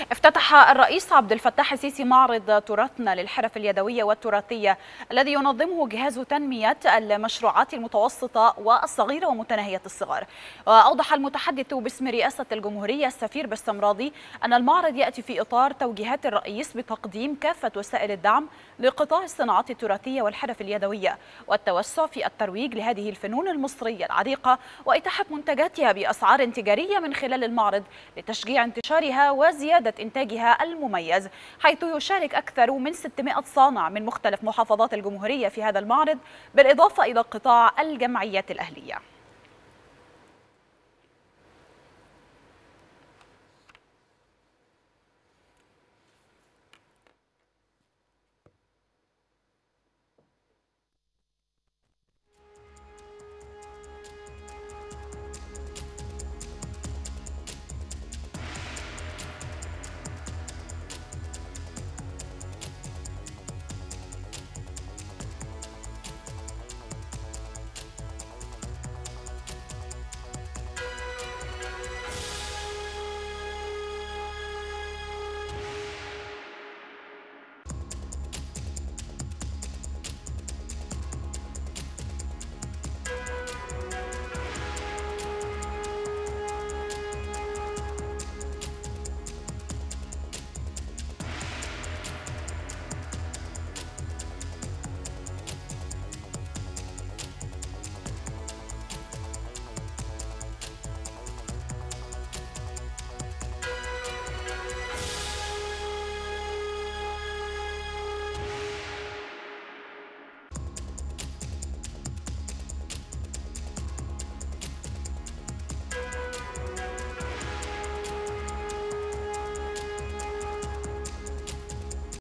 افتتح الرئيس عبد الفتاح السيسي معرض تراثنا للحرف اليدوية والتراثية الذي ينظمه جهاز تنمية المشروعات المتوسطة والصغيرة ومتناهية الصغر وأوضح المتحدث باسم رئاسة الجمهورية السفير بسام راضي أن المعرض يأتي في إطار توجيهات الرئيس بتقديم كافة وسائل الدعم لقطاع الصناعات التراثية والحرف اليدوية والتوسع في الترويج لهذه الفنون المصرية العريقة وإتاحة منتجاتها بأسعار تجارية من خلال المعرض لتشجيع انتشارها وزيادة إنتاجها المميز حيث يشارك أكثر من 600 صانع من مختلف محافظات الجمهورية في هذا المعرض بالإضافة إلى قطاع الجمعيات الأهلية.